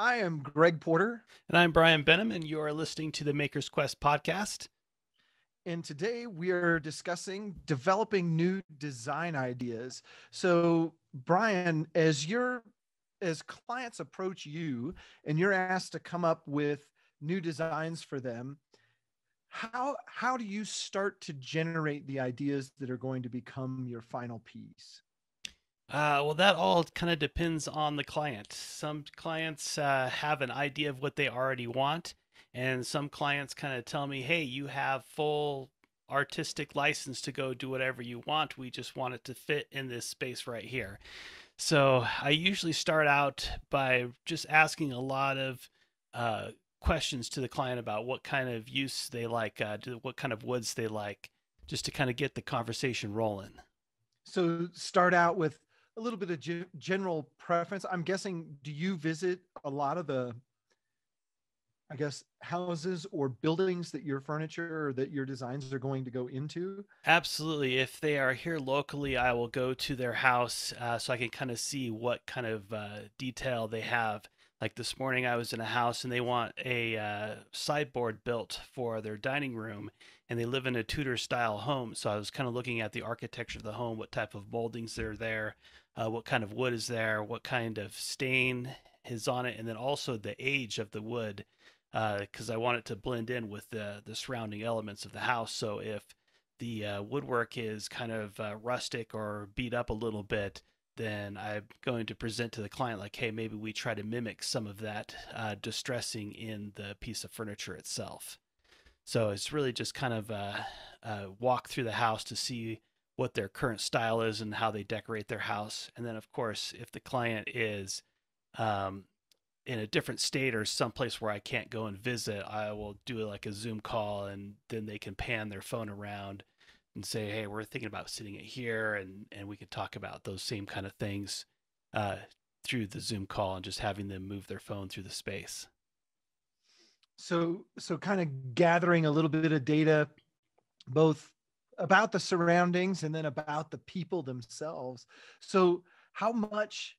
I am Greg Porter. And I'm Brian Benham, and you are listening to the Maker's Quest podcast. And today we are discussing developing new design ideas. So, Brian, as your as clients approach you and you're asked to come up with new designs for them, how how do you start to generate the ideas that are going to become your final piece? Uh, well, that all kind of depends on the client. Some clients uh, have an idea of what they already want, and some clients kind of tell me, "Hey, you have full artistic license to go do whatever you want. We just want it to fit in this space right here." So I usually start out by just asking a lot of uh, questions to the client about what kind of use they like, uh, what kind of woods they like, just to kind of get the conversation rolling. So start out with a little bit of ge- general preference. I'm guessing, do you visit a lot of the, I guess, houses or buildings that your furniture or that your designs are going to go into? Absolutely. If they are here locally, I will go to their house uh, so I can kind of see what kind of uh, detail they have. Like this morning, I was in a house and they want a uh, sideboard built for their dining room, and they live in a Tudor style home. So I was kind of looking at the architecture of the home, what type of moldings are there, uh, what kind of wood is there, what kind of stain is on it, and then also the age of the wood, because uh, I want it to blend in with the the surrounding elements of the house. So if the uh, woodwork is kind of uh, rustic or beat up a little bit, then I'm going to present to the client like, hey, maybe we try to mimic some of that uh, distressing in the piece of furniture itself. So it's really just kind of a, a walk through the house to see what their current style is and how they decorate their house. And then, of course, if the client is um, in a different state or someplace where I can't go and visit, I will do like a Zoom call and then they can pan their phone around and say, hey, we're thinking about sitting it here. And, and we can talk about those same kind of things uh, through the Zoom call and just having them move their phone through the space. So, so kind of gathering a little bit of data, both about the surroundings and then about the people themselves. So how much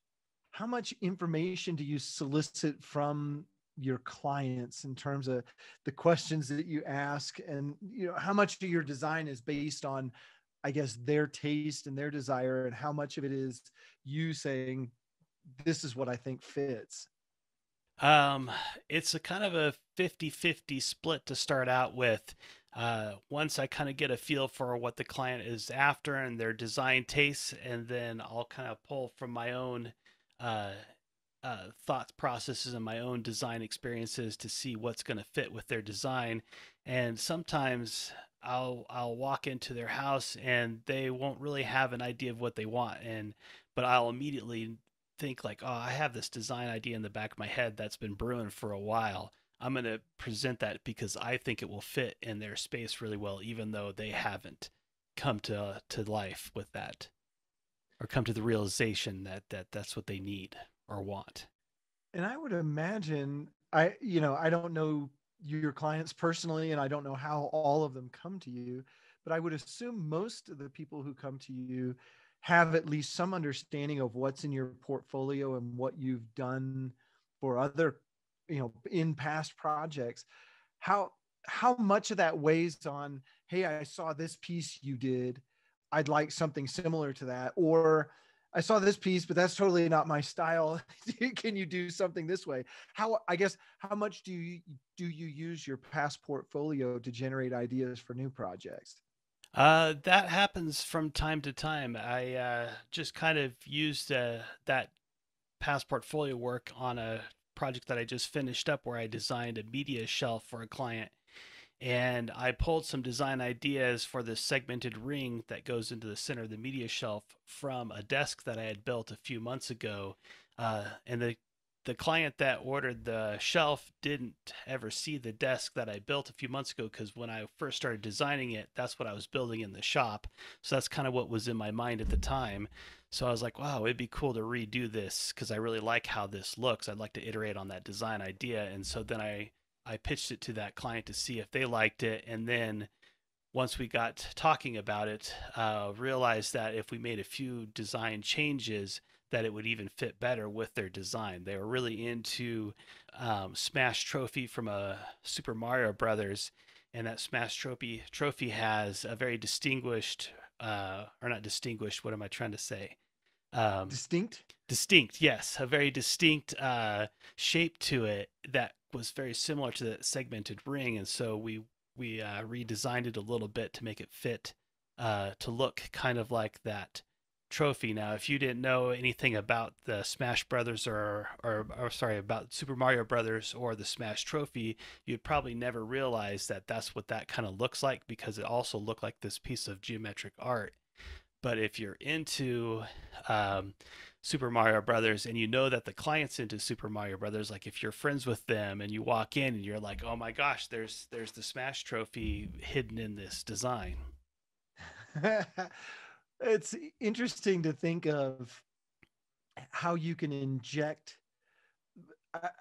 how much information do you solicit from your clients in terms of the questions that you ask? And you know how much of your design is based on i guess their taste and their desire and how much of it is you saying this is what i think fits um it's a kind of a 50-50 split to start out with uh, once I kind of get a feel for what the client is after and their design tastes, and then I'll kind of pull from my own uh, uh, thought processes and my own design experiences to see what's going to fit with their design. And sometimes I'll I'll walk into their house and they won't really have an idea of what they want, and but I'll immediately think like, oh, I have this design idea in the back of my head that's been brewing for a while I'm going to present that because I think it will fit in their space really well, even though they haven't come to to life with that, or come to the realization that that that's what they need or want. And I would imagine, I you know, I don't know your clients personally, and I don't know how all of them come to you, but I would assume most of the people who come to you have at least some understanding of what's in your portfolio and what you've done for other you know in past projects how how much of that weighs on hey i saw this piece you did. I'd like something similar to that or i saw this piece but that's totally not my style. Can you do something this way? How i guess how much do you do you use your past portfolio to generate ideas for new projects? Uh, that happens from time to time. I uh, just kind of used uh, that past portfolio work on a project that I just finished up where I designed a media shelf for a client. And I pulled some design ideas for the segmented ring that goes into the center of the media shelf from a desk that I had built a few months ago. Uh, and the the client that ordered the shelf didn't ever see the desk that I built a few months ago because when I first started designing it, that's what I was building in the shop. So that's kind of what was in my mind at the time. So I was like, wow, it'd be cool to redo this because I really like how this looks. I'd like to iterate on that design idea. And so then I, I pitched it to that client to see if they liked it. And then once we got talking about it, uh, realized that if we made a few design changes, that it would even fit better with their design. They were really into um, Smash Trophy from a Super Mario Brothers, and that Smash Trophy trophy has a very distinguished, uh, or not distinguished. What am I trying to say? Um, distinct. Distinct, yes, a very distinct uh, shape to it that was very similar to the segmented ring, and so we we uh, redesigned it a little bit to make it fit uh, to look kind of like that trophy. Now, if you didn't know anything about the Smash Brothers or, or, or sorry, about Super Mario Brothers or the Smash Trophy, you'd probably never realize that that's what that kind of looks like because it also looked like this piece of geometric art. But if you're into um, Super Mario Brothers and you know that the client's into Super Mario Brothers, like if you're friends with them and you walk in and you're like, oh my gosh, there's there's the Smash Trophy hidden in this design. it's interesting to think of how you can inject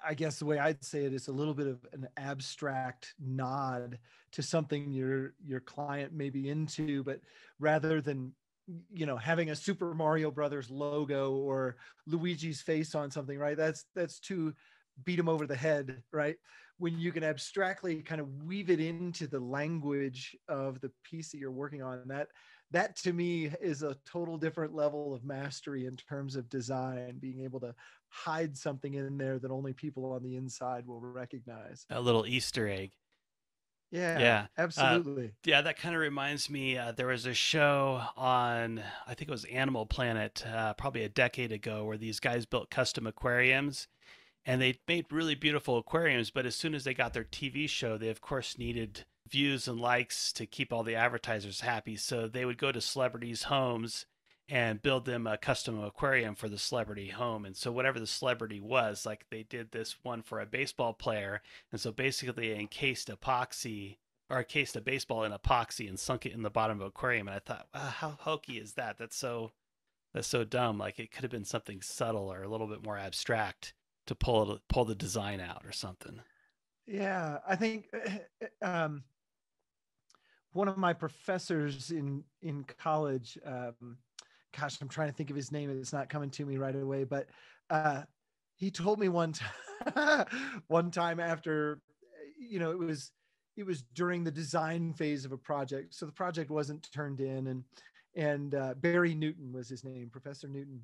I guess the way I'd say it is a little bit of an abstract nod to something your your client may be into, but rather than you know having a Super Mario Brothers logo or Luigi's face on something, right? That's that's too beat them over the head, right? When you can abstractly kind of weave it into the language of the piece that you're working on, that that to me is a total different level of mastery in terms of design being able to hide something in there that only people on the inside will recognize. A little easter egg. Yeah yeah uh, absolutely. uh, yeah that kind of reminds me uh, there was a show on i think it was animal planet uh, probably a decade ago where these guys built custom aquariums and they made really beautiful aquariums but as soon as they got their tv show they of course needed views and likes to keep all the advertisers happy. So they would go to celebrities' homes and build them a custom aquarium for the celebrity home. And so whatever the celebrity was, like they did this one for a baseball player. And so basically they encased epoxy or encased a baseball in epoxy and sunk it in the bottom of an aquarium. And I thought, wow, how hokey is that? That's so that's so dumb. Like it could have been something subtle or a little bit more abstract to pull it, pull the design out or something. Yeah, I think um, one of my professors in in college um, gosh i'm trying to think of his name it's not coming to me right away but uh, he told me one time one time after you know it was it was during the design phase of a project so the project wasn't turned in and and uh, barry newton was his name professor newton.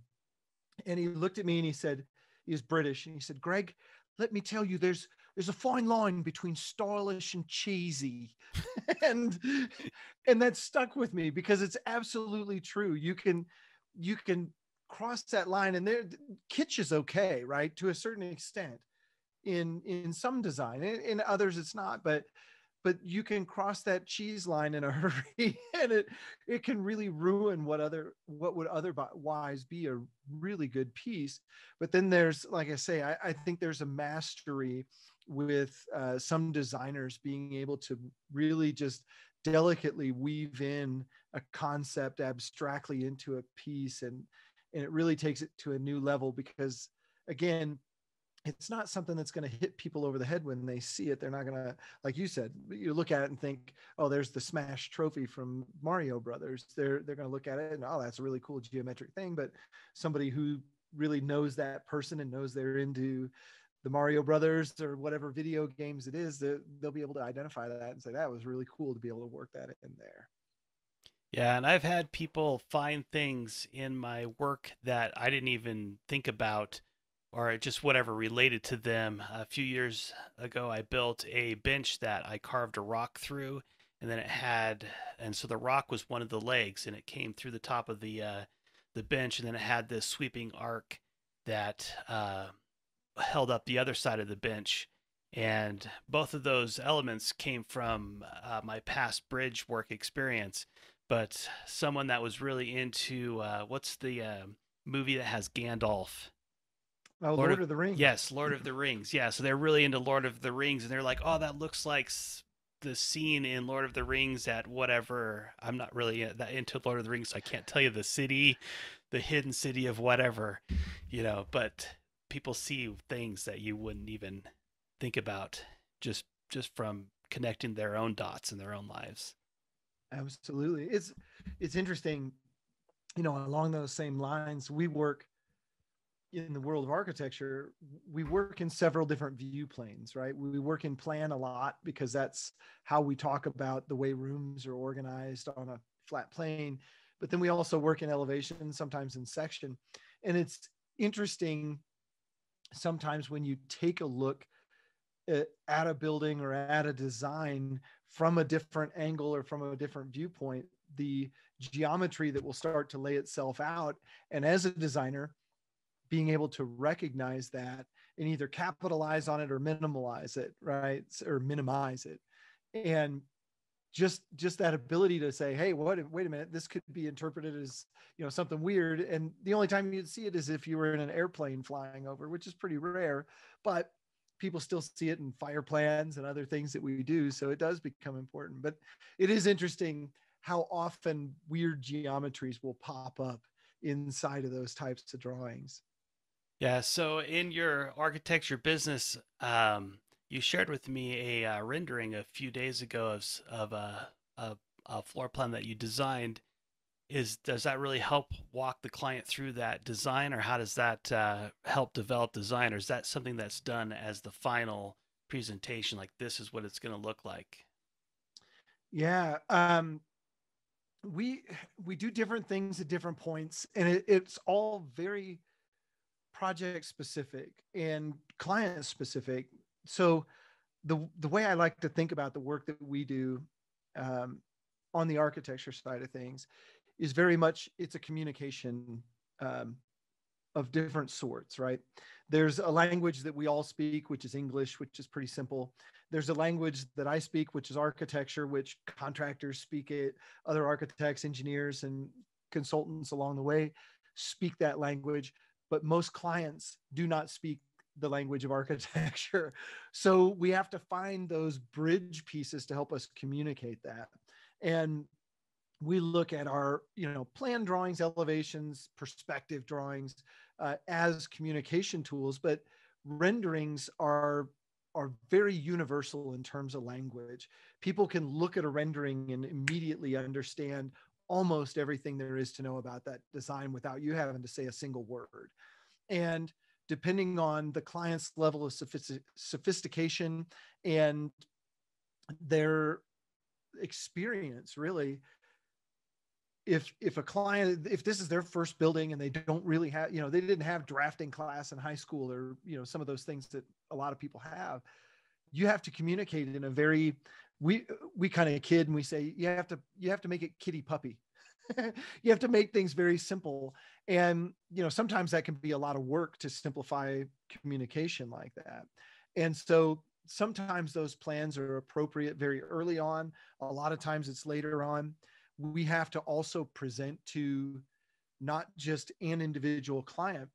And he looked at me and he said he was british and he said greg let me tell you there's there's a fine line between stylish and cheesy. And and that stuck with me because it's absolutely true. You can you can cross that line and there kitsch is okay right to a certain extent in in some design. In, in others it's not but but you can cross that cheese line in a hurry and it it can really ruin what other what would otherwise be a really good piece. But then there's like i say i, I think there's a mastery with uh, some designers being able to really just delicately weave in a concept abstractly into a piece and and it really takes it to a new level because again it's not something that's going to hit people over the head when they see it. They're not going to, like you said, you look at it and think, "Oh, there's the Smash Trophy from Mario Brothers." They're they're going to look at it and, "Oh, that's a really cool geometric thing." But somebody who really knows that person and knows they're into the Mario Brothers or whatever video games it is, that they'll be able to identify that and say that was really cool to be able to work that in there. Yeah, and I've had people find things in my work that I didn't even think about or just whatever related to them. A few years ago, I built a bench that I carved a rock through, and then it had, and so the rock was one of the legs, and it came through the top of the uh, the bench, and then it had this sweeping arc that uh, held up the other side of the bench. And both of those elements came from uh, my past bridge work experience. But someone that was really into uh, what's the uh, movie that has Gandalf? Oh, Lord, Lord of, of, the Rings. Yes, Lord of the Rings. Yeah, so they're really into Lord of the Rings, and they're like, "Oh, that looks like the scene in Lord of the Rings at whatever." I'm not really uh, that into Lord of the Rings, so I can't tell you the city, the hidden city of whatever, you know. But people see things that you wouldn't even think about just just from connecting their own dots in their own lives. Absolutely, it's it's interesting. You know, along those same lines, we work in the world of architecture, we work in several different view planes, right? We work in plan a lot because that's how we talk about the way rooms are organized on a flat plane. But then we also work in elevation, sometimes in section. And it's interesting sometimes when you take a look at, at a building or at a design from a different angle or from a different viewpoint, the geometry that will start to lay itself out. And as a designer, being able to recognize that and either capitalize on it or minimize it, right? Or minimize it. And just just that ability to say, hey, what wait a minute, this could be interpreted as you know something weird. And the only time you'd see it is if you were in an airplane flying over, which is pretty rare. But people still see it in fire plans and other things that we do. So it does become important. But it is interesting how often weird geometries will pop up inside of those types of drawings. Yeah. So in your architecture business, um, you shared with me a uh, rendering a few days ago of of a, a, a floor plan that you designed. Is does that really help walk the client through that design, or how does that uh, help develop design, or is that something that's done as the final presentation? Like this is what it's going to look like. Yeah, um, we we do different things at different points, and it, it's all very project specific and client specific. So the the way I like to think about the work that we do um, on the architecture side of things is very much it's a communication um, of different sorts, right? There's a language that we all speak, which is English, which is pretty simple. There's a language that I speak, which is architecture, which contractors speak it, other architects, engineers, and consultants along the way speak that language but most clients do not speak the language of architecture. So we have to find those bridge pieces to help us communicate that. And we look at our, you know, plan drawings, elevations, perspective drawings uh, as communication tools, but renderings are are very universal in terms of language. People can look at a rendering and immediately understand almost everything there is to know about that design without you having to say a single word. And depending on the client's level of sophistication and their experience, really, if if a client if this is their first building and they don't really have you know they didn't have drafting class in high school or you know some of those things that a lot of people have you have to communicate in a very we we kind of kid and we say you have to you have to make it kitty puppy you have to make things very simple and you know sometimes that can be a lot of work to simplify communication like that. And so sometimes those plans are appropriate very early on. A lot of times it's later on. We have to also present to not just an individual client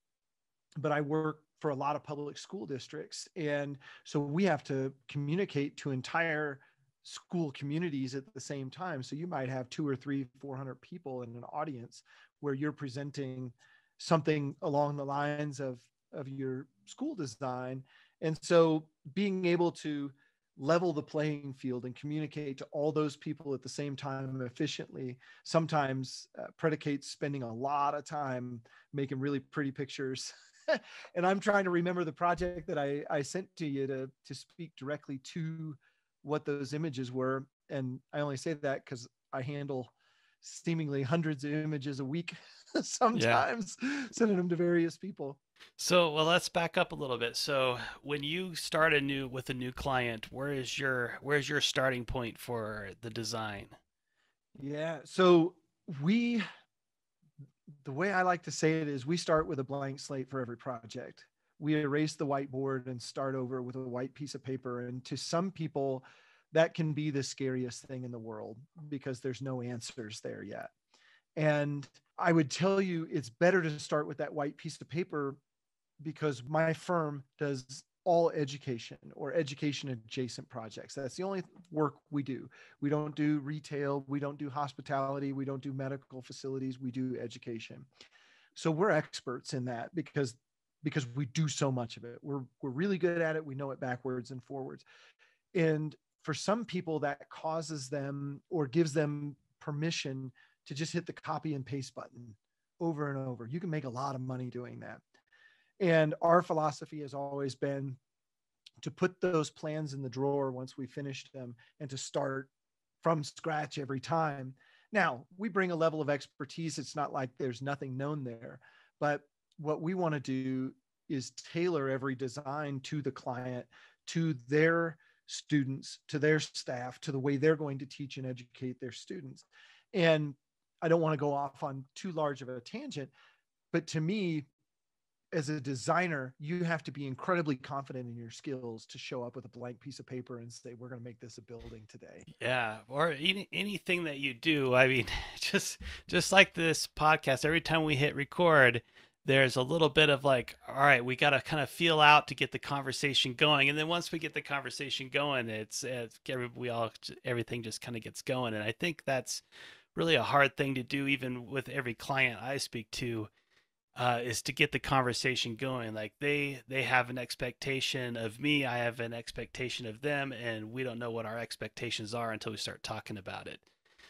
but i work for a lot of public school districts. And so we have to communicate to entire school communities at the same time. So you might have two or three 400 people in an audience where you're presenting something along the lines of of your school design. And so being able to level the playing field and communicate to all those people at the same time efficiently sometimes uh, predicates spending a lot of time making really pretty pictures. And i'm trying to remember the project that i i sent to you to to speak directly to what those images were. And I only say that because I handle seemingly hundreds of images a week sometimes yeah. sending them to various people so well let's back up a little bit so when you start a new with a new client where is your where's your starting point for the design yeah so we the way i like to say it is we start with a blank slate for every project we erase the whiteboard and start over with a white piece of paper. And to some people, that can be the scariest thing in the world because there's no answers there yet. And I would tell you it's better to start with that white piece of paper because my firm does all education or education adjacent projects. That's the only work we do. We don't do retail, we don't do hospitality, we don't do medical facilities, we do education. So we're experts in that because because we do so much of it. We're we're really good at it. We know it backwards and forwards. And for some people that causes them or gives them permission to just hit the copy and paste button over and over. You can make a lot of money doing that. And our philosophy has always been to put those plans in the drawer once we finish them and to start from scratch every time. Now, we bring a level of expertise. It's not like there's nothing known there, but what we want to do is tailor every design to the client, to their students, to their staff, to the way they're going to teach and educate their students. And I don't want to go off on too large of a tangent, but to me, as a designer, you have to be incredibly confident in your skills to show up with a blank piece of paper and say, "We're going to make this a building today." Yeah, or any, anything that you do. I mean, just just like this podcast, every time we hit record, there's a little bit of like, all right, we got to kind of feel out to get the conversation going, and then once we get the conversation going, it's, it's we all everything just kind of gets going, and I think that's really a hard thing to do, even with every client I speak to uh, is to get the conversation going. Like they they have an expectation of me, I have an expectation of them, and we don't know what our expectations are until we start talking about it.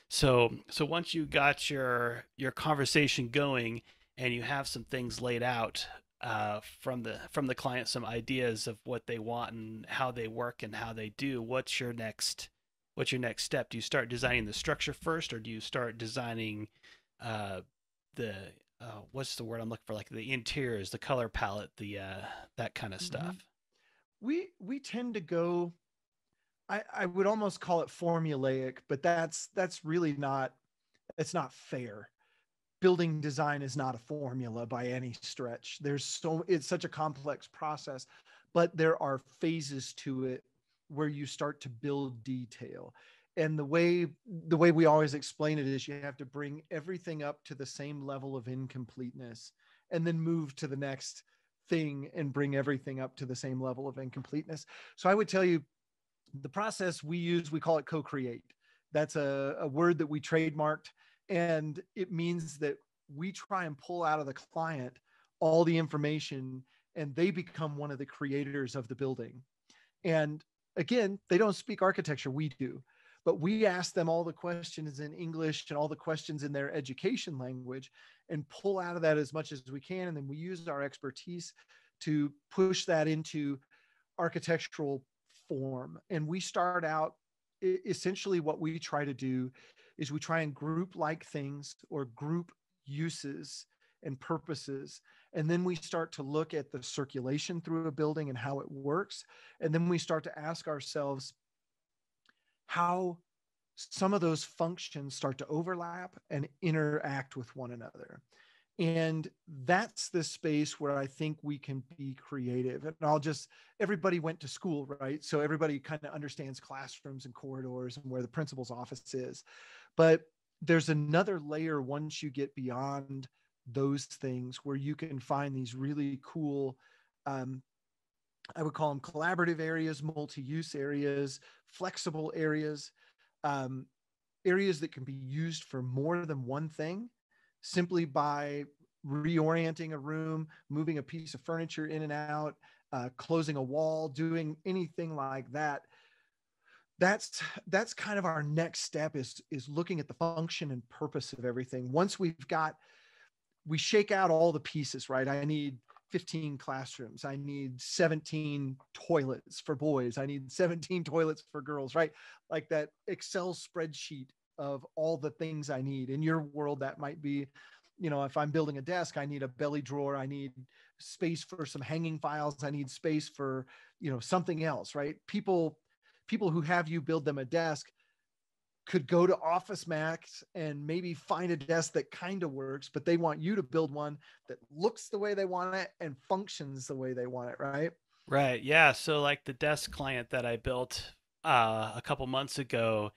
So so once you got your your conversation going and you have some things laid out uh, from the from the client, some ideas of what they want and how they work and how they do. What's your next What's your next step? Do you start designing the structure first, or do you start designing uh, the uh, what's the word I'm looking for? Like the interiors, the color palette, the uh, that kind of mm-hmm. stuff. We we tend to go. I I would almost call it formulaic, but that's that's really not. It's not fair. Building design is not a formula by any stretch. There's so it's such a complex process, but there are phases to it where you start to build detail. And the way the way we always explain it is you have to bring everything up to the same level of incompleteness and then move to the next thing and bring everything up to the same level of incompleteness. So i would tell you the process we use we call it co-create. That's a, a word that we trademarked and it means that we try and pull out of the client all the information and they become one of the creators of the building and again they don't speak architecture we do but we ask them all the questions in English and all the questions in their education language and pull out of that as much as we can. And then we use our expertise to push that into architectural form. And we start out essentially what we try to do is we try and group like things or group uses and purposes. And then we start to look at the circulation through a building and how it works. And then we start to ask ourselves, how some of those functions start to overlap and interact with one another. And that's the space where I think we can be creative. And I'll just, everybody went to school, right? So everybody kind of understands classrooms and corridors and where the principal's office is. But there's another layer once you get beyond those things where you can find these really cool um, I would call them collaborative areas, multi use areas, flexible areas, um, areas that can be used for more than one thing simply by reorienting a room, moving a piece of furniture in and out, uh, closing a wall, doing anything like that. That's that's kind of our next step is is looking at the function and purpose of everything. Once we've got we shake out all the pieces, right? I need 15 classrooms. I need 17 toilets for boys. I need 17 toilets for girls, right? Like that Excel spreadsheet of all the things I need. In your world, that might be, you know, if I'm building a desk, I need a belly drawer. I need space for some hanging files. I need space for, you know, something else, right? People, people who have you build them a desk could go to Office Max and maybe find a desk that kind of works, but they want you to build one that looks the way they want it and functions the way they want it, right? Right. Yeah. So, like the desk client that I built uh, a couple months ago,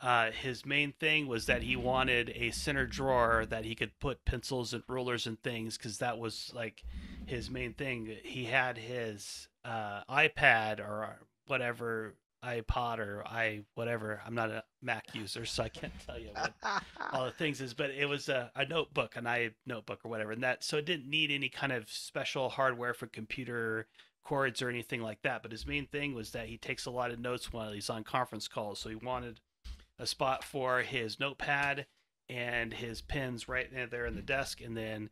uh, his main thing was that he wanted a center drawer that he could put pencils and rulers and things because that was like his main thing. He had his uh, iPad or whatever iPod or i whatever. I'm not a Mac user, so I can't tell you what all the things is. But it was a, a notebook, an i notebook or whatever, and that so it didn't need any kind of special hardware for computer cords or anything like that. But his main thing was that he takes a lot of notes while he's on conference calls, so he wanted a spot for his notepad and his pens right there in the desk, and then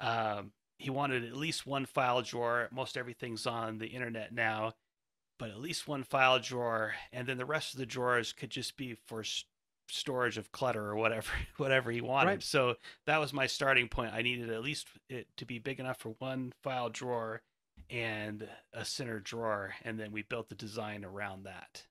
um, he wanted at least one file drawer. Most everything's on the internet now, but at least one file drawer, and then the rest of the drawers could just be for storage of clutter or whatever whatever he wanted. Right. So that was my starting point. I needed at least it to be big enough for one file drawer and a center drawer, and then we built the design around that.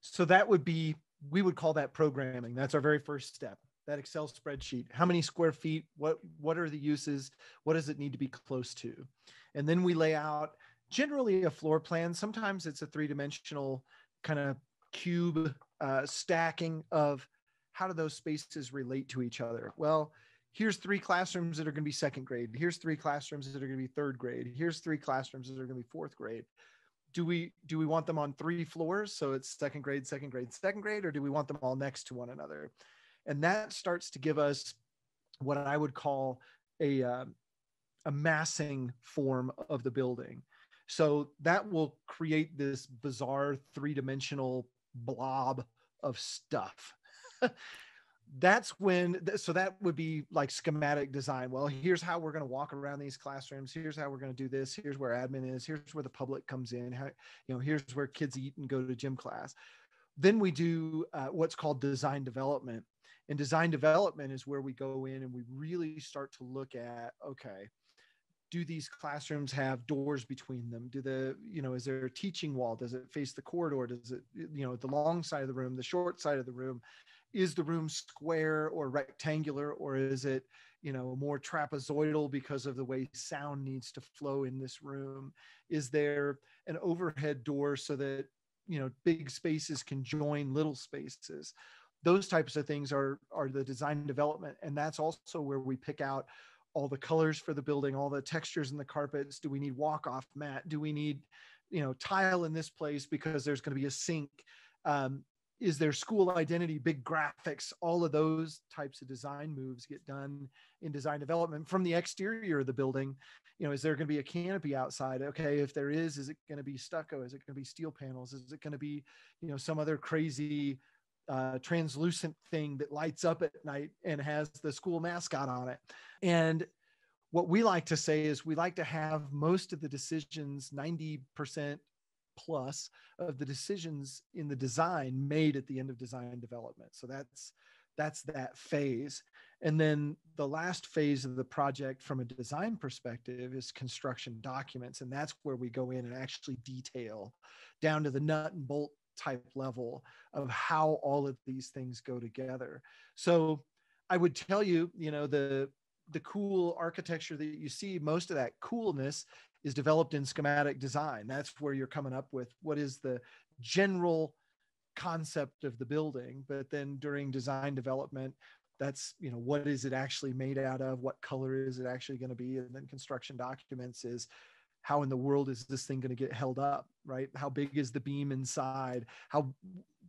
So that would be we would call that programming. That's our very first step. That Excel spreadsheet. How many square feet? What what are the uses? What does it need to be close to? And then we lay out generally a floor plan. Sometimes it's a three-dimensional kind of cube uh, stacking of how do those spaces relate to each other? Well, here's three classrooms that are going to be second grade. Here's three classrooms that are going to be third grade. Here's three classrooms that are going to be fourth grade. Do we do we want them on three floors so it's second grade, second grade, second grade, or do we want them all next to one another? And that starts to give us what I would call a uh, a massing form of the building. So that will create this bizarre three dimensional blob of stuff. that's when so that would be like schematic design. Well here's how we're going to walk around these classrooms. Here's how we're going to do this. Here's where admin is. Here's where the public comes in. How, you know here's where kids eat and go to gym class. Then we do uh, what's called design development. And design development is where we go in and we really start to look at okay do these classrooms have doors between them? Do the you know is there a teaching wall? Does it face the corridor? Does it you know the long side of the room the short side of the room is the room square or rectangular or is it you know more trapezoidal because of the way sound needs to flow in this room? Is there an overhead door so that you know big spaces can join little spaces? Those types of things are are the design development and that's also where we pick out all the colors for the building, all the textures in the carpets. Do we need walk off mat? Do we need, you know, tile in this place because there's going to be a sink? Um, is there school identity, big graphics? All of those types of design moves get done in design development from the exterior of the building. You know, is there going to be a canopy outside? Okay, if there is, is it going to be stucco? Is it going to be steel panels? Is it going to be, you know, some other crazy uh, translucent thing that lights up at night and has the school mascot on it. And what we like to say is we like to have most of the decisions, 90% plus of the decisions in the design made at the end of design development. So that's that's that phase. And then the last phase of the project from a design perspective is construction documents. And that's where we go in and actually detail down to the nut and bolt type level of how all of these things go together. So I would tell you, you know, the the cool architecture that you see, most of that coolness is developed in schematic design. That's where you're coming up with what is the general concept of the building. But then during design development, that's you know what is it actually made out of what color is it actually going to be and then construction documents is how in the world is this thing going to get held up right? How big is the beam inside? How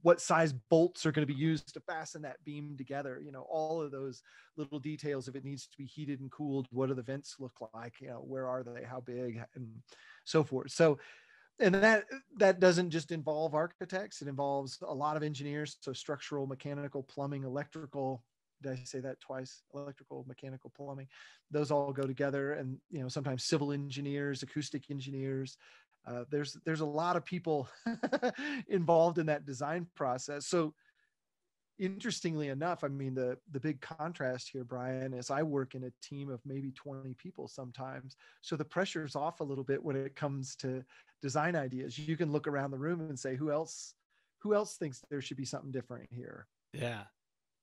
what size bolts are going to be used to fasten that beam together? You know all of those little details if it needs to be heated and cooled what do the vents look like? You know where are they? How big? And so forth. So and that that doesn't just involve architects. It involves a lot of engineers. So structural mechanical plumbing electrical did I say that twice? Electrical, mechanical, plumbing, those all go together, and you know sometimes civil engineers, acoustic engineers. Uh, there's there's a lot of people involved in that design process. So interestingly enough, I mean the the big contrast here, Brian, is I work in a team of maybe 20 people sometimes. So the pressure's off a little bit when it comes to design ideas. You can look around the room and say, who else who else thinks there should be something different here? Yeah.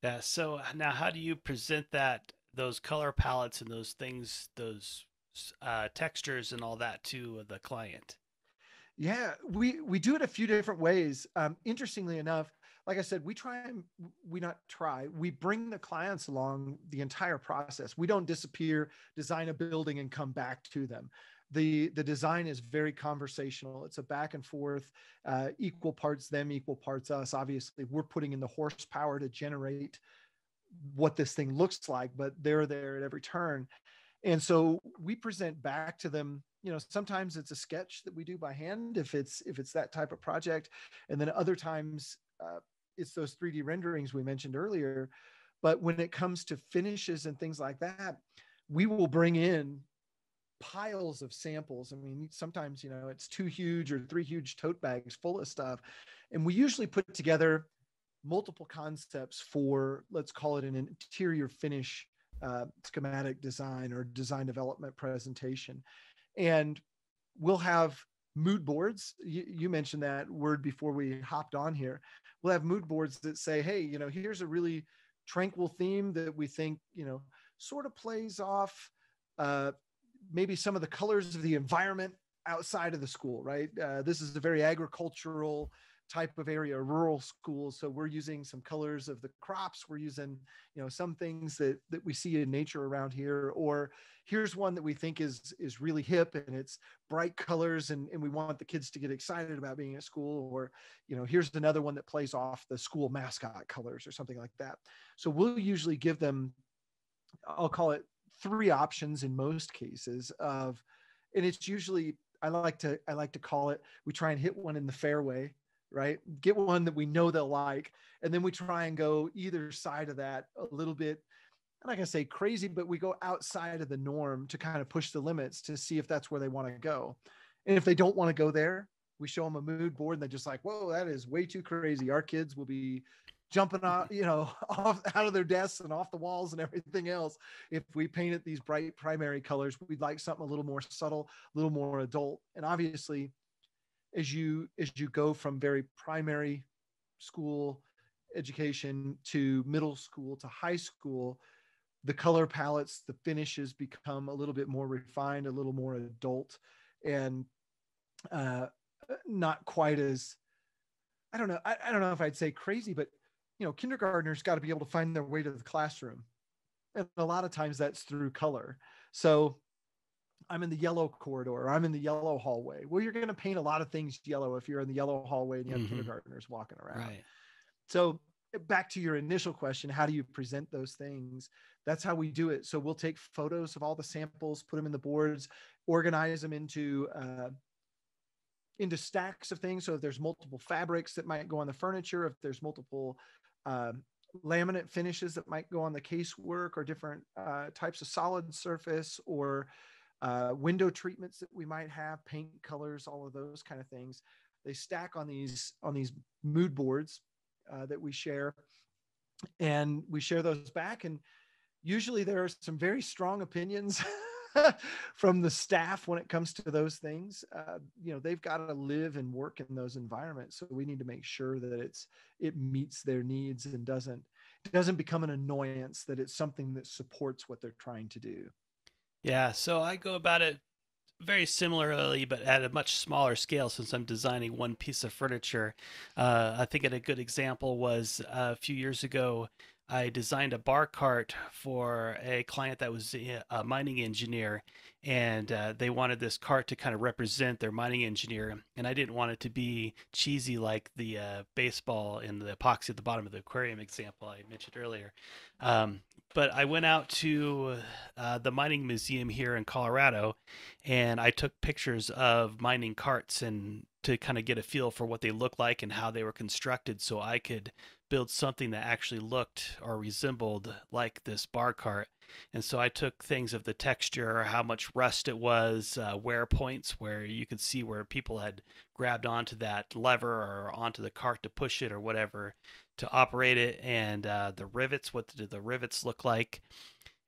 Yeah. So now, how do you present that those color palettes and those things, those uh, textures and all that to the client? Yeah, we we do it a few different ways. Um, interestingly enough, like I said, we try and we not try. We bring the clients along the entire process. We don't disappear, design a building, and come back to them the the design is very conversational. It's a back and forth uh, equal parts them equal parts us. Obviously we're putting in the horsepower to generate what this thing looks like but they're there at every turn. And so we present back to them you know sometimes it's a sketch that we do by hand if it's if it's that type of project. And then other times uh, it's those 3d renderings we mentioned earlier. But when it comes to finishes and things like that we will bring in piles of samples. I mean, sometimes, you know, it's two huge or three huge tote bags full of stuff. And we usually put together multiple concepts for, let's call it an interior finish uh, schematic design or design development presentation. And we'll have mood boards. You, you, mentioned that word before we hopped on here. We'll have mood boards that say, hey, you know, here's a really tranquil theme that we think, you know, sort of plays off uh, maybe some of the colors of the environment outside of the school, right? Uh, this is a very agricultural type of area, rural school. So we're using some colors of the crops. We're using, you know, some things that that we see in nature around here. Or here's one that we think is is really hip and it's bright colors and, and we want the kids to get excited about being at school. Or, you know, here's another one that plays off the school mascot colors or something like that. So we'll usually give them, I'll call it three options in most cases of, and it's usually I like to I like to call it we try and hit one in the fairway right? Get one that we know they'll like. And then we try and go either side of that a little bit. I'm not going to say crazy, but we go outside of the norm to kind of push the limits to see if that's where they want to go. And if they don't want to go there, we show them a mood board and they're just like, whoa, that is way too crazy. Our kids will be jumping off, you know, off out of their desks and off the walls and everything else. If we painted these bright primary colors, we'd like something a little more subtle, a little more adult. And obviously, as you as you go from very primary school education to middle school to high school the color palettes the finishes become a little bit more refined a little more adult and uh, not quite as i don't know I, I don't know if i'd say crazy but you know kindergartners got to be able to find their way to the classroom and a lot of times that's through color so I'm in the yellow corridor, I'm in the yellow hallway. Well, you're going to paint a lot of things yellow if you're in the yellow hallway and you have mm-hmm. kindergartners walking around. Right. So, back to your initial question, how do you present those things? That's how we do it. So, we'll take photos of all the samples, put them in the boards, organize them into uh, into stacks of things. So, if there's multiple fabrics that might go on the furniture, if there's multiple uh, laminate finishes that might go on the casework, or different uh, types of solid surface, or uh, window treatments that we might have, paint colors, all of those kind of things. They stack on these on these mood boards uh, that we share, and we share those back. And usually there are some very strong opinions from the staff when it comes to those things. Uh, you know, they've got to live and work in those environments, so we need to make sure that it's it meets their needs and doesn't doesn't become an annoyance. That it's something that supports what they're trying to do. Yeah, so I go about it very similarly, but at a much smaller scale since I'm designing one piece of furniture. Uh, I think a good example was uh, a few years ago, I designed a bar cart for a client that was a mining engineer, and uh, they wanted this cart to kind of represent their mining engineer. And I didn't want it to be cheesy like the uh, baseball and the epoxy at the bottom of the aquarium example I mentioned earlier. Um, but I went out to uh, the mining museum here in Colorado, and I took pictures of mining carts and to kind of get a feel for what they look like and how they were constructed, so I could build something that actually looked or resembled like this bar cart. And so I took things of the texture, how much rust it was, uh, wear points where you could see where people had grabbed onto that lever or onto the cart to push it or whatever to operate it, and uh, the rivets. What did the rivets look like?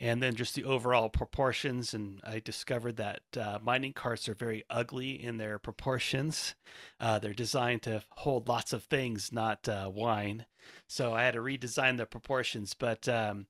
And then just the overall proportions. And I discovered that uh, mining carts are very ugly in their proportions. Uh, they're designed to hold lots of things, not uh, wine. So I had to redesign the proportions. But um,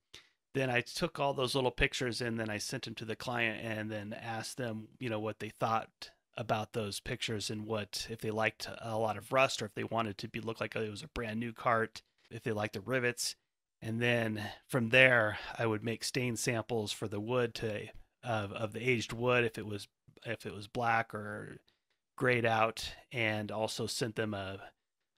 then I took all those little pictures and then I sent them to the client and then asked them, you know, what they thought about those pictures and what if they liked a lot of rust or if they wanted to be look like it was a brand new cart, if they liked the rivets. And then from there, I would make stain samples for the wood to of, of the aged wood if it was if it was black or grayed out, and also sent them a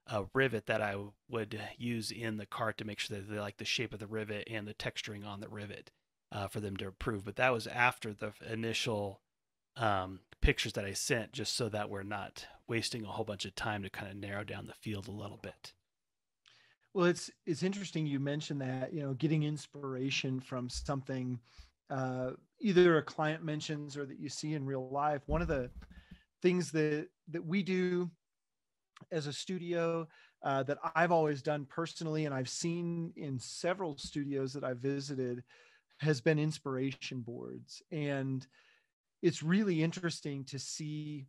a rivet that I would use in the cart to make sure that they like the shape of the rivet and the texturing on the rivet uh, for them to approve. But that was after the initial um, pictures that I sent, just so that we're not wasting a whole bunch of time to kind of narrow down the field a little bit. Well, it's it's interesting you mentioned that you know getting inspiration from something uh, either a client mentions or that you see in real life. One of the things that that we do as a studio uh, that I've always done personally, and I've seen in several studios that I've visited, has been inspiration boards. And it's really interesting to see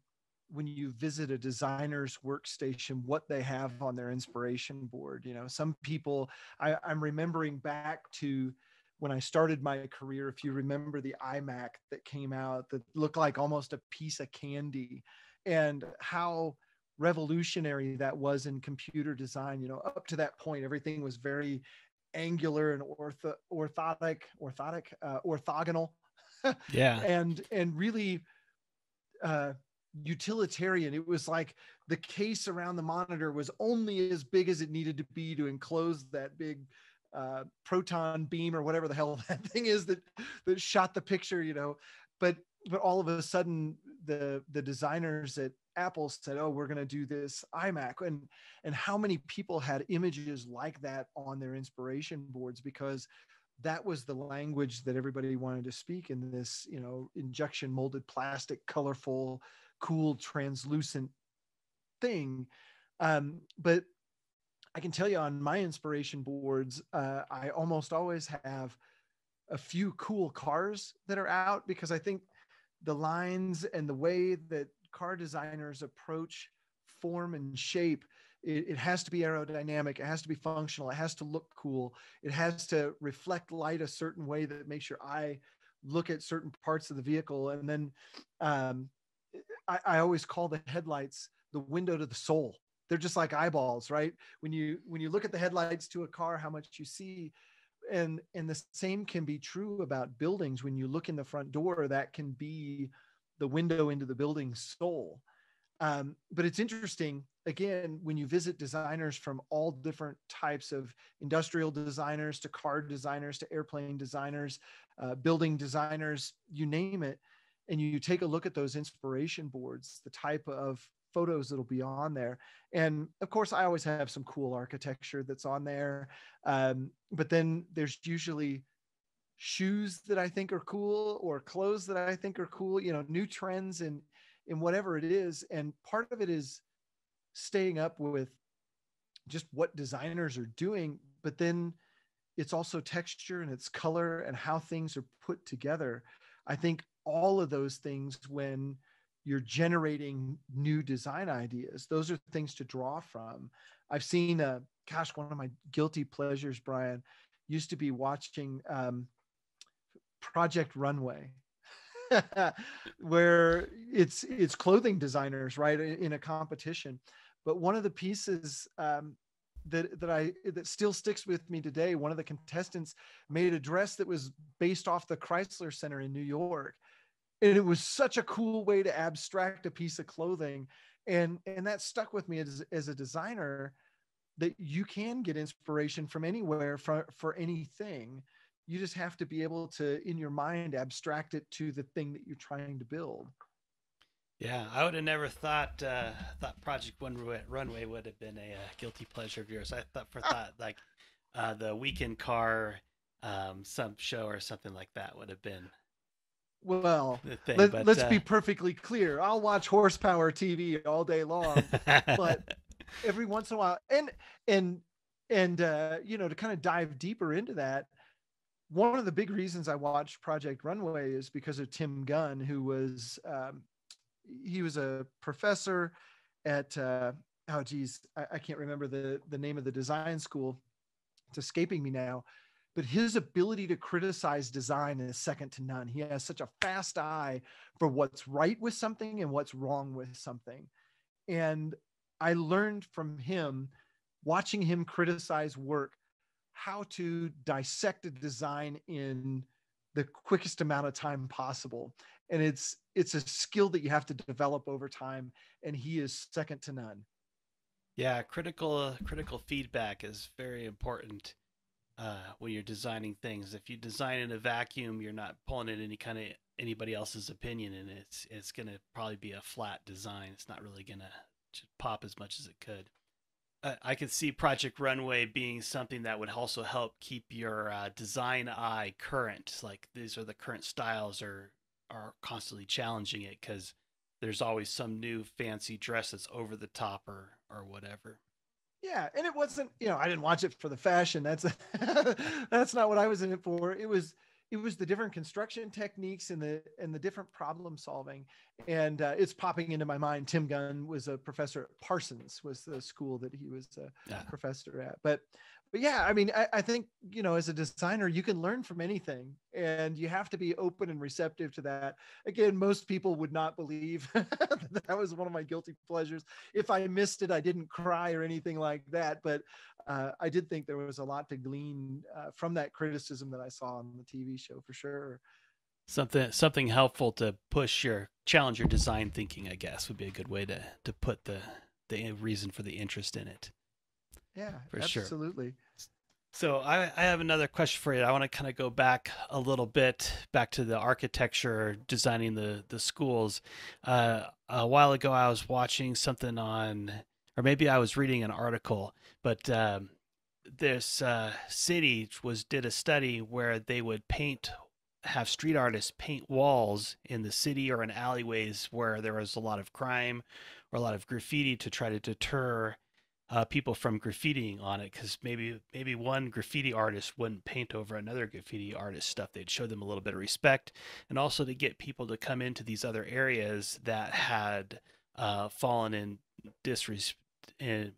when you visit a designer's workstation what they have on their inspiration board. You know, some people, I, I'm remembering back to when I started my career, if you remember the iMac that came out that looked like almost a piece of candy, and how revolutionary that was in computer design. You know, up to that point, everything was very angular and ortho, orthotic, orthotic, uh, orthogonal. yeah. And and really uh, utilitarian. It was like the case around the monitor was only as big as it needed to be to enclose that big uh, proton beam or whatever the hell that thing is that that shot the picture. You know, but but all of a sudden the the designers at Apple said, "Oh, we're going to do this iMac," and and how many people had images like that on their inspiration boards because that was the language that everybody wanted to speak in this, you know, injection molded plastic, colorful, cool, translucent thing. Um, but I can tell you on my inspiration boards, uh, I almost always have a few cool cars that are out because I think the lines and the way that car designers approach form and shape it, it, has to be aerodynamic it has to be functional it has to look cool it has to reflect light a certain way that makes your eye look at certain parts of the vehicle and then um, I, I always call the headlights the window to the soul. They're just like eyeballs right? When you when you look at the headlights to a car how much you see. And and the same can be true about buildings. When you look in the front door that can be the window into the building's soul. Um, but it's interesting again when you visit designers from all different types of industrial designers to car designers to airplane designers uh, building designers you name it and you take a look at those inspiration boards the type of photos that'll be on there. And of course, I always have some cool architecture that's on there. Um, but then there's usually shoes that I think are cool or clothes that I think are cool, you know, new trends and in whatever it is. And part of it is staying up with just what designers are doing, but then it's also texture and it's color and how things are put together. I think all of those things when you're generating new design ideas. Those are things to draw from. I've seen, uh, gosh, one of my guilty pleasures, Brian, used to be watching um, Project Runway, where it's it's clothing designers, right, in a competition. But one of the pieces um, that that I that still sticks with me today, one of the contestants made a dress that was based off the Chrysler Center in New York and it was such a cool way to abstract a piece of clothing and and that stuck with me as, as a designer that you can get inspiration from anywhere for for anything. You just have to be able to in your mind abstract it to the thing that you're trying to build. Yeah i would have never thought uh thought project one runway would have been a, uh, guilty pleasure of yours. I thought for thought like uh the weekend car um some show or something like that would have been well, thing, let, us uh... be perfectly clear. I'll watch horsepower TV all day long, but every once in a while, and and and uh, you know, to kind of dive deeper into that, one of the big reasons I watched Project Runway is because of Tim Gunn, who was um, he was a professor at uh, oh geez, I, I can't remember the the name of the design school. It's escaping me now but his ability to criticize design is second to none. He has such a fast eye for what's right with something and what's wrong with something. And I learned from him, watching him criticize work, how to dissect a design in the quickest amount of time possible. And it's it's a skill that you have to develop over time, and he is second to none. Yeah, critical critical feedback is very important uh, when you're designing things. If you design in a vacuum, you're not pulling in any kind of anybody else's opinion, and it's it's going to probably be a flat design. It's not really going to pop as much as it could. I could see Project Runway being something that would also help keep your uh, design eye current. Like these are the current styles are are constantly challenging it because there's always some new fancy dress that's over the top or or whatever. Yeah, and it wasn't, you know, I didn't watch it for the fashion. That's that's not what I was in it for. It was it was the different construction techniques and the and the different problem solving. And uh, it's popping into my mind. Tim gunn was a professor at parsons was the school that he was a yeah. professor at. But but yeah i mean I, I, think you know as a designer you can learn from anything and you have to be open and receptive to that. Again most people would not believe that was one of my guilty pleasures. If i missed it i didn't cry or anything like that. But uh, i did think there was a lot to glean uh, from that criticism that i saw on the tv show for sure something something helpful to push your challenge your design thinking i guess would be a good way to to put the the reason for the interest in it yeah, for absolutely. sure. Absolutely. So I, I have another question for you. I want to kind of go back a little bit, back to the architecture, designing the the schools. Uh, a while ago, I was watching something on, or maybe I was reading an article, but um, this uh, city was did a study where they would paint, have street artists paint walls in the city or in alleyways where there was a lot of crime or a lot of graffiti to try to deter uh, people from graffitiing on it because maybe maybe one graffiti artist wouldn't paint over another graffiti artist stuff. They'd show them a little bit of respect, and also to get people to come into these other areas that had uh, fallen in disres. In,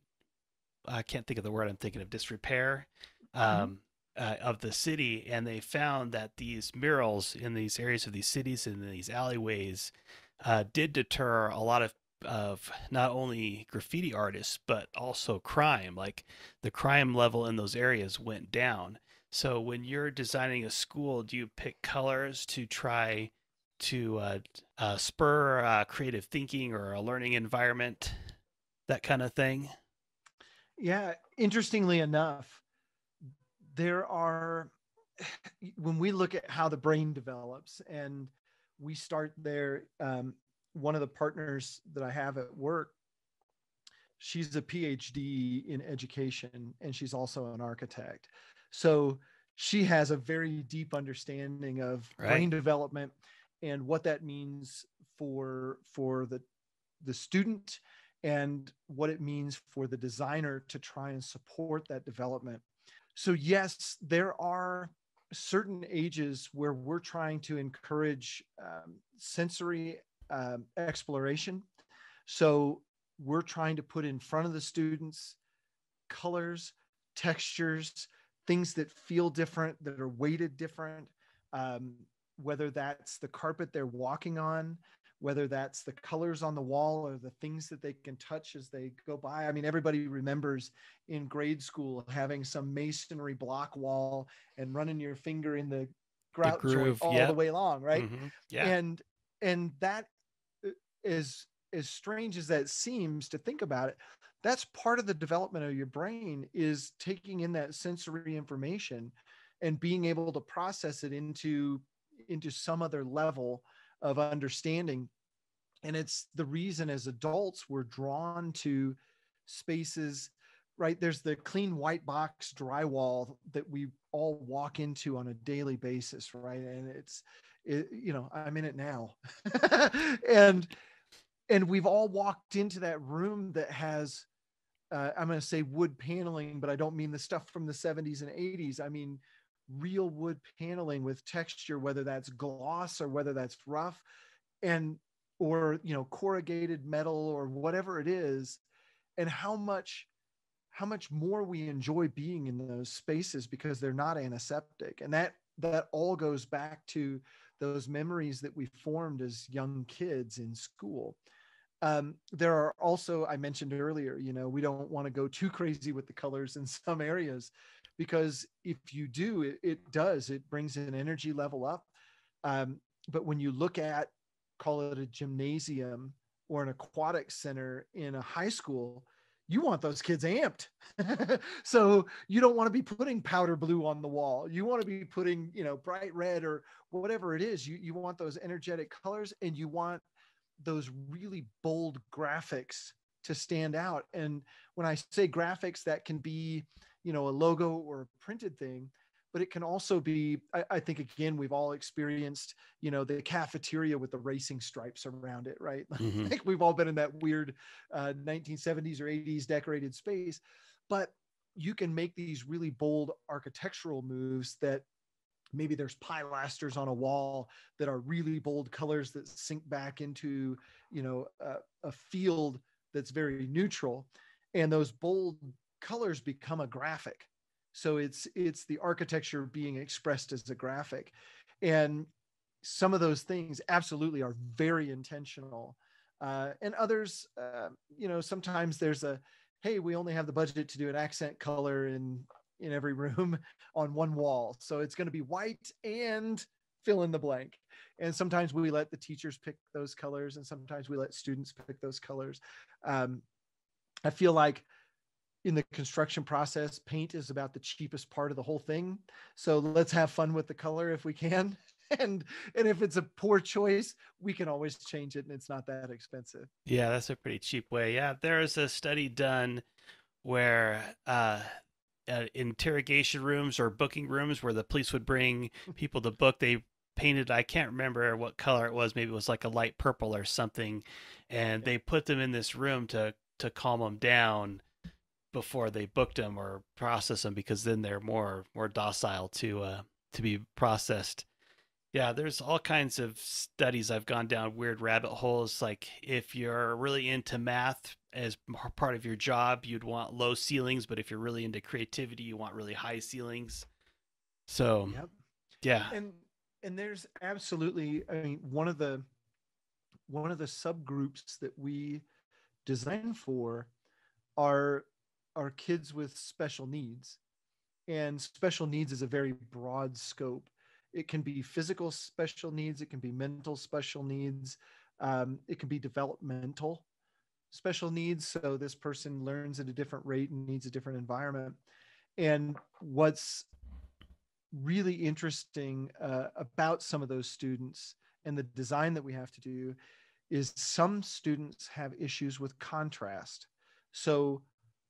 I can't think of the word I'm thinking of disrepair. Mm-hmm. Um, uh, of the city, and they found that these murals in these areas of these cities and these alleyways uh, did deter a lot of of not only graffiti artists but also crime like the crime level in those areas went down so when you're designing a school do you pick colors to try to uh, uh, spur uh, creative thinking or a learning environment that kind of thing yeah interestingly enough there are when we look at how the brain develops and we start there um, one of the partners that I have at work, she's a PhD in education and she's also an architect. So she has a very deep understanding of right. brain development and what that means for for the the student and what it means for the designer to try and support that development. So yes, there are certain ages where we're trying to encourage um, sensory um, exploration. So we're trying to put in front of the students colors, textures, things that feel different, that are weighted different, um, whether that's the carpet they're walking on, whether that's the colors on the wall or the things that they can touch as they go by. I mean, everybody remembers in grade school having some masonry block wall and running your finger in the grout the joint all the way along, right? Mm-hmm. Yeah. And and that is as as strange as that seems to think about it that's part of the development of your brain is taking in that sensory information and being able to process it into into some other level of understanding. And it's the reason as adults we're drawn to spaces right? There's the clean white box drywall that we all walk into on a daily basis right? And it's it, you know i'm in it now. And and we've all walked into that room that has uh, i'm going to say wood paneling but i don't mean the stuff from the 70s and 80s i mean real wood paneling with texture whether that's gloss or whether that's rough and or you know corrugated metal or whatever it is and how much how much more we enjoy being in those spaces because they're not antiseptic. And that that all goes back to those memories that we formed as young kids in school um, there are also i mentioned earlier you know we don't want to go too crazy with the colors in some areas because if you do it, it does it brings an energy level up. Um, but when you look at call it a gymnasium or an aquatic center in a high school you want those kids amped. So you don't want to be putting powder blue on the wall. You want to be putting you know bright red or whatever it is. You, you want those energetic colors and you want those really bold graphics to stand out. And when I say graphics, that can be, you know, a logo or a printed thing, but it can also be, I, I think again, we've all experienced, you know, the cafeteria with the racing stripes around it, right? Mm-hmm. I think we've all been in that weird uh, 1970s or 80s decorated space. But you can make these really bold architectural moves that maybe there's pilasters on a wall that are really bold colors that sink back into you know a, a, field that's very neutral. And those bold colors become a graphic. So it's it's the architecture being expressed as a graphic. And some of those things absolutely are very intentional. Uh, and others uh, you know sometimes there's a hey we only have the budget to do an accent color in in every room on one wall. So it's going to be white and fill in the blank. And sometimes we let the teachers pick those colors, and sometimes we let students pick those colors. Um, I feel like in the construction process, paint is about the cheapest part of the whole thing. So let's have fun with the color if we can. And and if it's a poor choice, we can always change it, and it's not that expensive. Yeah, that's a pretty cheap way. Yeah, there is a study done where uh, uh, interrogation rooms or booking rooms where the police would bring people to book. They painted, I can't remember what color it was. Maybe it was like a light purple or something. And they put them in this room to, to calm them down before they booked them or process them because then they're more, more docile to, uh, to be processed. Yeah, there's all kinds of studies I've gone down weird rabbit holes. Like if you're really into math as part of your job, you'd want low ceilings, but if you're really into creativity, you want really high ceilings. So, yep. yeah. And and there's absolutely I mean one of the one of the subgroups that we design for are are kids with special needs. And special needs is a very broad scope it can be physical special needs it can be mental special needs um, it can be developmental special needs so this person learns at a different rate and needs a different environment and what's really interesting uh, about some of those students and the design that we have to do is some students have issues with contrast so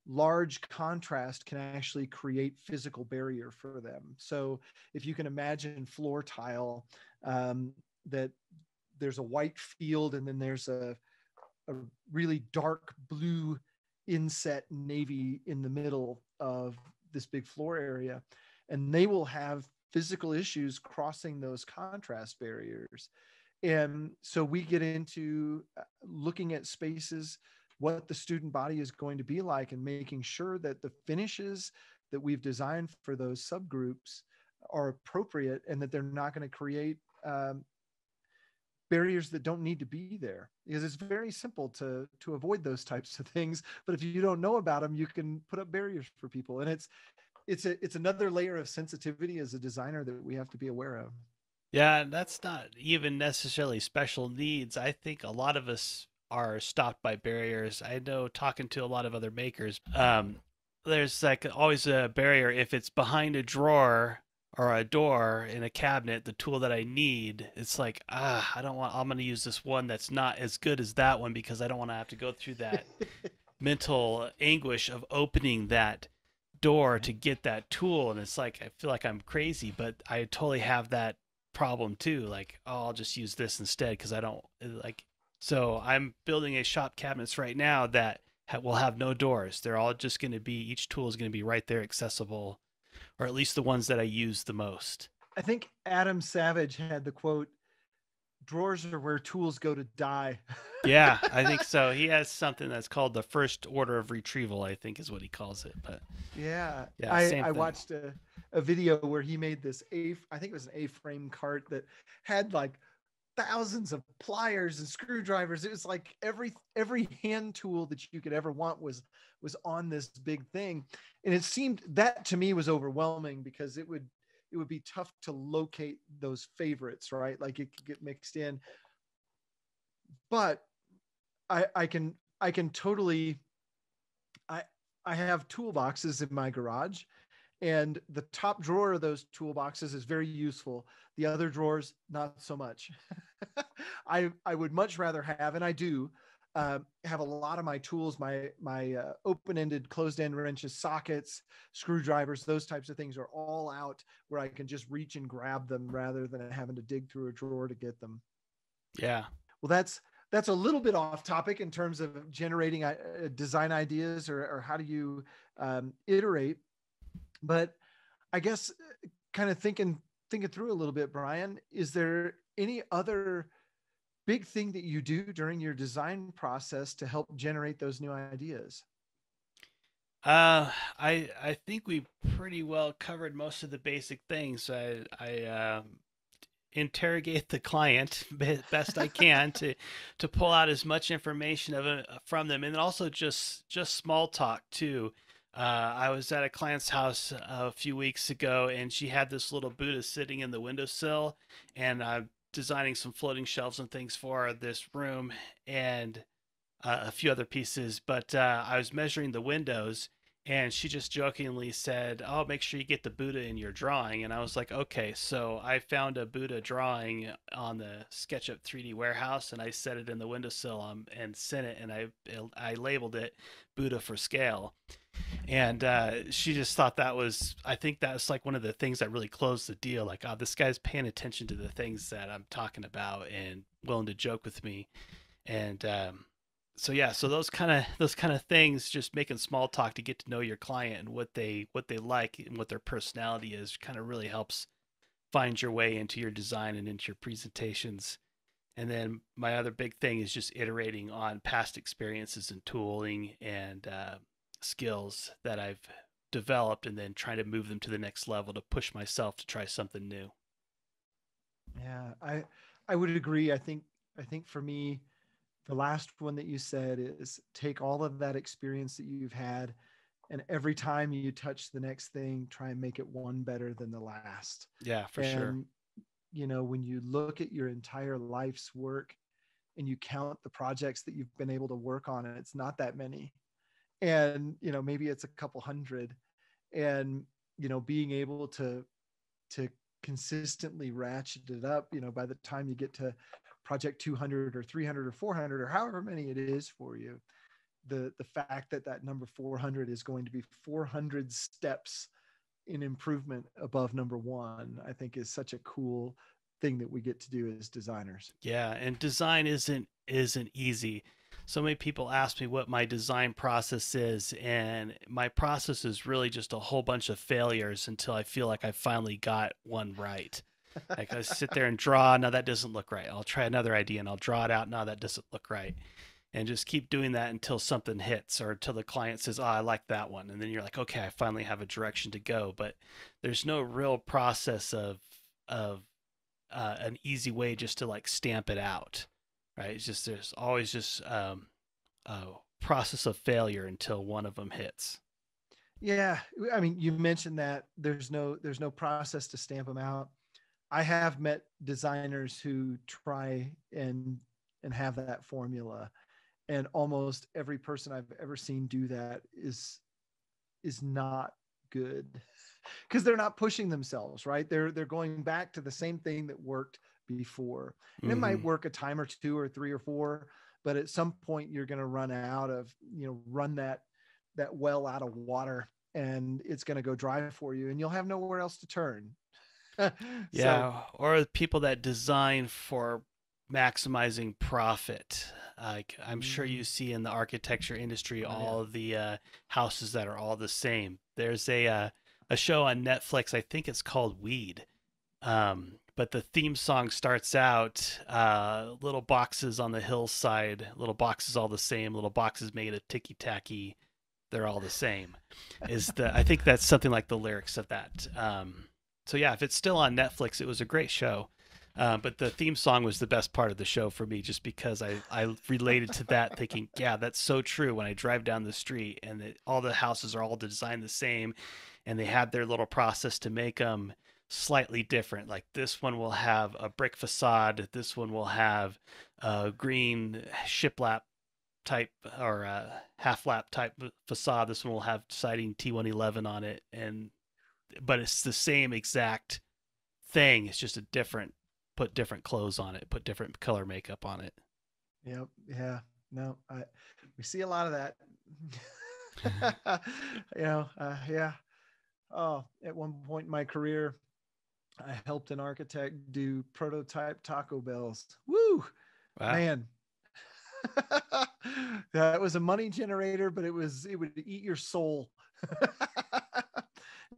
large contrast can actually create physical barrier for them. So if you can imagine floor tile, um, that there's a white field and then there's a, a really dark blue inset navy in the middle of this big floor area, and they will have physical issues crossing those contrast barriers. And so we get into uh, looking at spaces what the student body is going to be like and making sure that the finishes that we've designed for those subgroups are appropriate and that they're not going to create um, barriers that don't need to be there because it's very simple to to avoid those types of things. But if you don't know about them you can put up barriers for people. And it's it's a it's another layer of sensitivity as a designer that we have to be aware of. Yeah that's not even necessarily special needs. I think a lot of us are stopped by barriers. I know talking to a lot of other makers, um, there's like always a barrier if it's behind a drawer or a door in a cabinet, the tool that I need, it's like, ah, I don't want, I'm going to use this one that's not as good as that one because I don't want to have to go through that mental anguish of opening that door to get that tool. And it's like, I feel like I'm crazy, but I totally have that problem too. Like, oh, I'll just use this instead because I don't like so I'm building a shop cabinets right now that ha- will have no doors. They're all just going to be each tool is going to be right there accessible, or at least the ones that I use the most. I think Adam Savage had the quote, "Drawers are where tools go to die." yeah, I think so. He has something that's called the first order of retrieval. I think is what he calls it. But yeah, yeah, I, I watched a, a video where he made this a I think it was an A-frame cart that had like thousands of pliers and screwdrivers. It was like every every hand tool that you could ever want was was on this big thing. And it seemed that to me was overwhelming because it would it would be tough to locate those favorites, right? Like it could get mixed in. But I I can I can totally I I have toolboxes in my garage and the top drawer of those toolboxes is very useful the other drawers not so much i i would much rather have and i do uh, have a lot of my tools, my my uh, open-ended, closed-end wrenches, sockets, screwdrivers, those types of things are all out where I can just reach and grab them rather than having to dig through a drawer to get them. Yeah. Well, that's that's a little bit off topic in terms of generating uh, design ideas or, or how do you um, iterate. But I guess uh, kind of thinking thinking through a little bit, Brian, is there any other big thing that you do during your design process to help generate those new ideas? Uh, I I think we pretty well covered most of the basic things. I I um, interrogate the client best I can to to pull out as much information of it from them, and also just just small talk too. Uh, I was at a client's house a few weeks ago, and she had this little Buddha sitting in the windowsill, and I'm designing some floating shelves and things for this room and uh, a few other pieces. But uh, I was measuring the windows, and she just jokingly said, "Oh, make sure you get the Buddha in your drawing." And I was like, "Okay." So I found a Buddha drawing on the SketchUp 3D warehouse, and I set it in the windowsill um, and sent it, and I I labeled it Buddha for scale. And uh, she just thought that was, I think that's like one of the things that really closed the deal. Like, oh, this guy's paying attention to the things that I'm talking about and willing to joke with me. And um, so yeah so those kind of those kind of things just making small talk to get to know your client and what they what they like and what their personality is kind of really helps find your way into your design and into your presentations. And then my other big thing is just iterating on past experiences and tooling and uh, skills that i've developed and then trying to move them to the next level to push myself to try something new. Yeah i i would agree. I think i think for me the last one that you said is take all of that experience that you've had and every time you touch the next thing try and make it one better than the last. Yeah for and, sure you know when you look at your entire life's work and you count the projects that you've been able to work on and it's not that many. And you know maybe it's a couple hundred. And you know being able to to consistently ratchet it up you know by the time you get to project 200 or 300 or 400 or however many it is for you the the fact that that number 400 is going to be 400 steps in improvement above number one i think is such a cool thing that we get to do as designers. Yeah and design isn't isn't easy. So many people ask me what my design process is and my process is really just a whole bunch of failures until i feel like i finally got one right like I sit there and draw. Now that doesn't look right. I'll try another idea and I'll draw it out. Now that doesn't look right. And just keep doing that until something hits or until the client says, Oh, I like that one. And then you're like, okay, I finally have a direction to go. But there's no real process of, of, uh, an easy way just to like stamp it out. Right. It's just, there's always just, um, a process of failure until one of them hits. Yeah. I mean, you mentioned that there's no, there's no process to stamp them out I have met designers who try and and have that formula and almost every person I've ever seen do that is is not good because they're not pushing themselves right they're they're going back to the same thing that worked before and mm-hmm. it might mm-hmm. work a time or two or three or four but at some point you're going to run out of you know run that that well out of water and it's going to go dry for you and you'll have nowhere else to turn yeah, so, or people that design for maximizing profit. Like I'm sure you mm. see in the architecture industry, oh, all of the uh, houses that are all the same. There's a uh, a show on Netflix. I think it's called Weed. Um, but the theme song starts out uh, little boxes on the hillside, little boxes all the same, little boxes made of ticky tacky. They're all the same. Is the I think that's something like the lyrics of that. Um, so yeah, if it's still on Netflix, it was a great show. Uh, but the theme song was the best part of the show for me, just because I, I related to that, thinking, yeah, that's so true. When I drive down the street and it, all the houses are all designed the same, and they had their little process to make them slightly different. Like this one will have a brick facade, this one will have a green shiplap type or a half lap type facade. This one will have siding T111 on it, and but it's the same exact thing. It's just a different put different clothes on it, put different color makeup on it. Yep. Yeah. no, I, we see a lot of that. you know, uh, yeah. Oh, at one point in my career, I helped an architect do prototype Taco Bells. Woo, wow. man. that was a money generator, but it was it would eat your soul.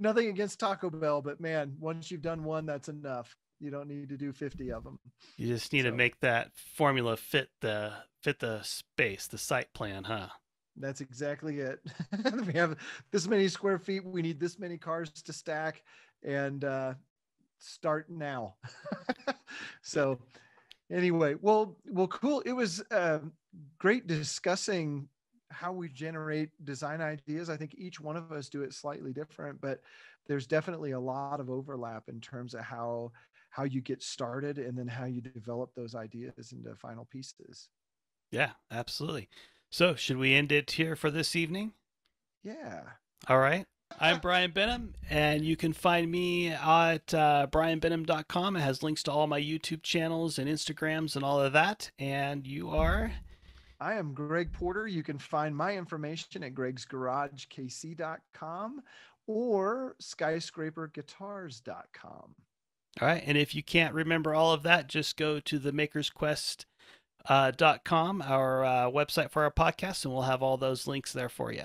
Nothing against Taco Bell, but man, once you've done one, that's enough. You don't need to do 50 of them. You just need so, to make that formula fit the fit the space, the site plan, huh? That's exactly it. we have this many square feet. We need this many cars to stack, and uh, start now. so, anyway, well, well, cool. It was uh, great discussing how we generate design ideas. I think each one of us do it slightly different, but there's definitely a lot of overlap in terms of how how you get started and then how you develop those ideas into final pieces. Yeah, absolutely. So, should we end it here for this evening? Yeah. All right. I'm Brian Benham, and you can find me at uh, brianbenham.com. It has links to all my YouTube channels and Instagrams and all of that. And you are? I am Greg Porter. You can find my information at gregsgaragekc.com or skyscraperguitars.com. All right. And if you can't remember all of that, just go to the makersquest.com, uh, .com, our uh, website for our podcast, and we'll have all those links there for you.